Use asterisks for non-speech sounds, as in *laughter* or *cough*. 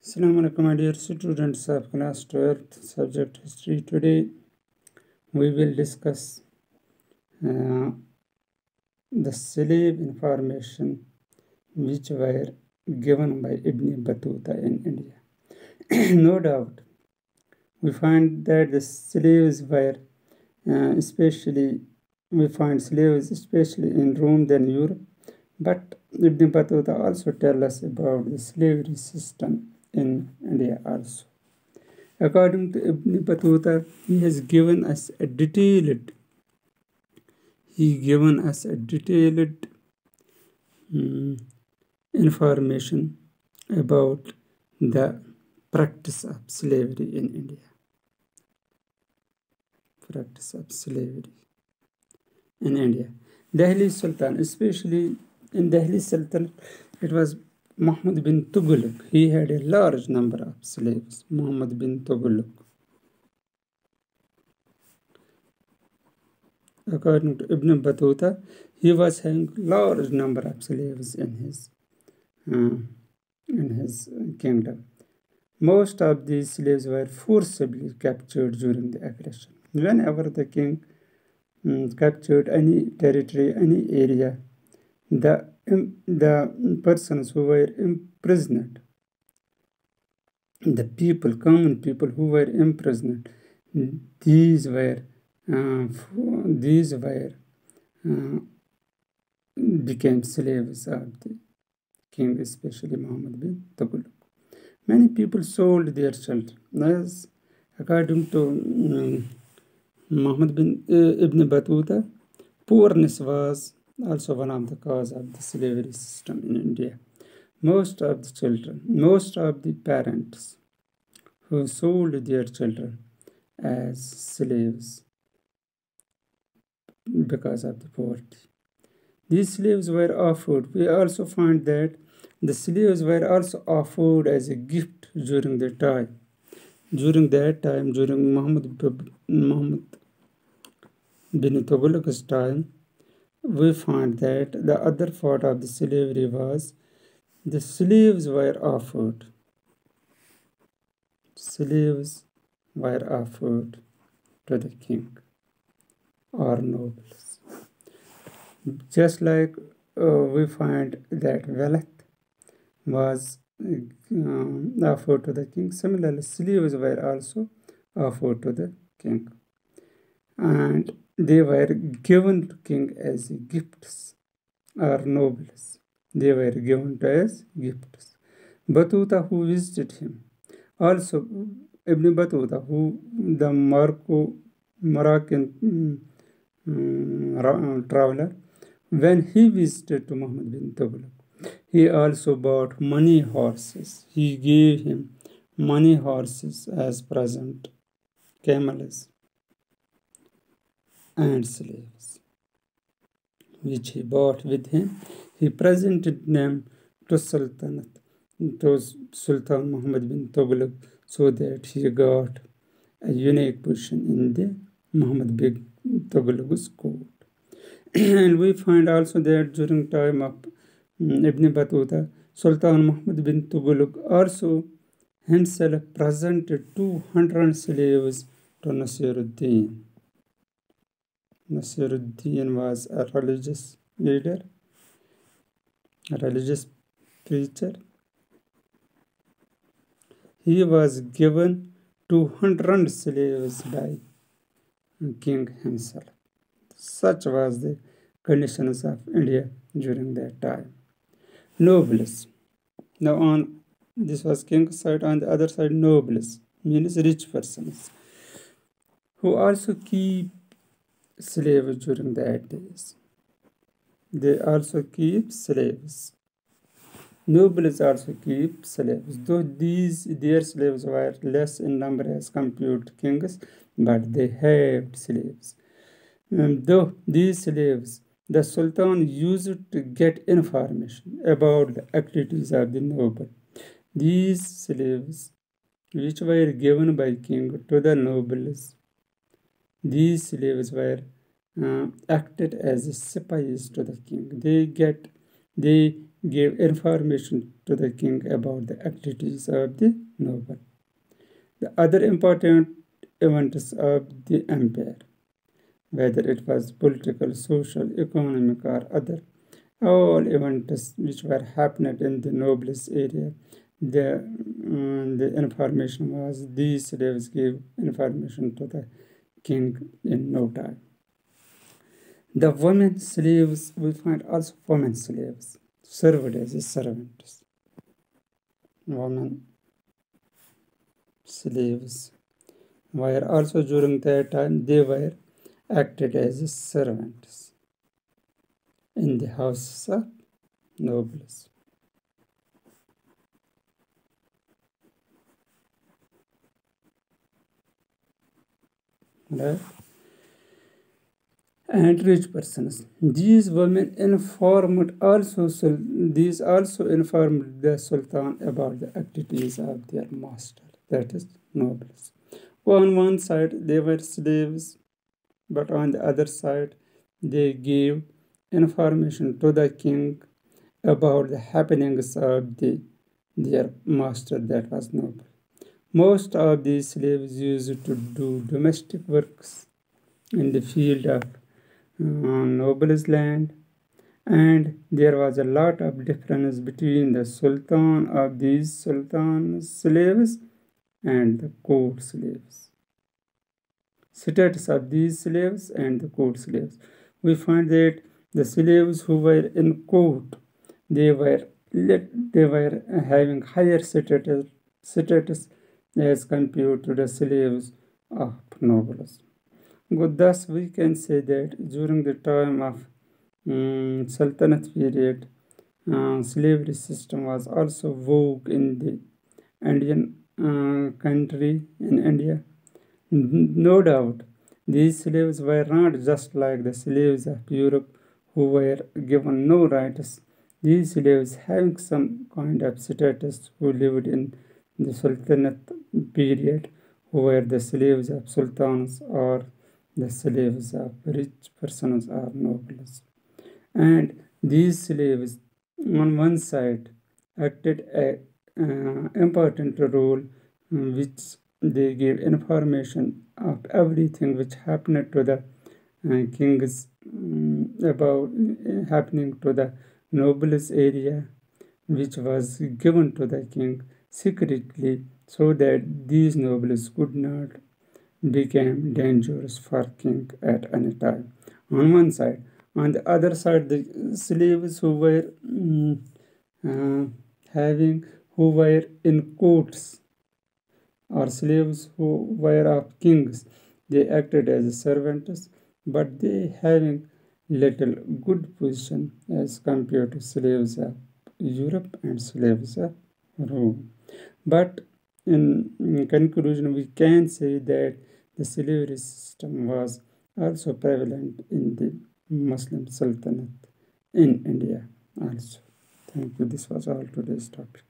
Assalamu alaikum my dear students of class 12th subject history. Today we will discuss uh, the slave information which were given by Ibn Battuta in India. *clears throat* no doubt we find that the slaves were uh, especially we find slaves especially in Rome than Europe but Ibn Battuta also tell us about the slavery system in India also. According to Ibn Battuta, he has given us a detailed he given us a detailed um, information about the practice of slavery in India. Practice of slavery in India. Delhi Sultan, especially in Delhi Sultan, it was Muhammad bin Tughlaq. He had a large number of slaves. Muhammad bin Tughlaq. According to Ibn Battuta, he was having large number of slaves in his uh, in his kingdom. Most of these slaves were forcibly captured during the aggression. Whenever the king um, captured any territory, any area, the the persons who were imprisoned, the people, common people who were imprisoned, these were uh, these were uh, became slaves of the king, especially Muhammad bin Tughlaq. Many people sold their children. As according to um, Muhammad bin uh, Ibn Battuta, poorness was also one of the cause of the slavery system in India. Most of the children, most of the parents who sold their children as slaves because of the poverty. These slaves were offered. We also find that the slaves were also offered as a gift during the time. During that time, during Muhammad, Muhammad bin Tughlaq's time, we find that the other part of the slavery was the slaves were offered. Slaves were offered to the king or nobles. Just like uh, we find that wealth was uh, offered to the king, similarly, slaves were also offered to the king. And they were given to king as gifts or nobles. They were given as gifts. Battuta, who visited him, also Ibn Battuta, who the Morocco, Moroccan um, traveler, when he visited to Muhammad bin Tughlaq, he also bought money horses. He gave him money horses as present, camels, and slaves, which he bought with him. He presented them to Sultanate, to Sultan Muhammad bin Tughlaq, so that he got a unique position in the Muhammad bin Tughlaq's court. *clears throat* and we find also that during time of mm, Ibn Battuta, Sultan Muhammad bin Tughlaq also himself presented 200 slaves to Nasiruddin. Nasiruddin was a religious leader, a religious preacher. He was given 200 slaves by king himself. Such was the conditions of India during that time. Nobles. Now on this was king's side, on the other side nobles, means rich persons, who also keep slaves during that days. They also keep slaves. Nobles also keep slaves, though these their slaves were less in number as compared to kings, but they had slaves. Um, though these slaves, the Sultan used to get information about the activities of the noble. These slaves, which were given by king to the nobles, these slaves were uh, acted as spies to the king. They get they gave information to the king about the activities of the noble. The other important events of the empire, whether it was political, social, economic, or other, all events which were happening in the nobles area, the, um, the information was these slaves gave information to the king in no time. The women slaves, we find also women slaves, served as servants. Women slaves were also during that time they were acted as servants in the houses of nobles. And rich persons. These women informed also these also informed the Sultan about the activities of their master, that is nobles. On one side they were slaves, but on the other side they gave information to the king about the happenings of the their master that was noble. Most of these slaves used to do domestic works in the field of uh, nobles land and there was a lot of difference between the sultan of these sultan slaves and the court slaves. Status of these slaves and the court slaves. We find that the slaves who were in court they were they were having higher status status as compared to the slaves of nobles Thus, we can say that during the time of um, Sultanate period, uh, slavery system was also vogue in the Indian uh, country in India. No doubt, these slaves were not just like the slaves of Europe who were given no rights. These slaves having some kind of status who lived in the Sultanate period, where the slaves of sultans or the slaves of rich persons or nobles. And these slaves, on one side, acted an uh, important role which they gave information of everything which happened to the uh, kings um, about happening to the nobles area which was given to the king secretly so that these nobles could not became dangerous for king at any time. On one side, on the other side, the slaves who were um, uh, having who were in courts or slaves who were of kings, they acted as servants, but they having little good position as compared to slaves of Europe and slaves of Rome. But in, in conclusion, we can say that the slavery system was also prevalent in the Muslim Sultanate in India also. Thank you. This was all today's topic.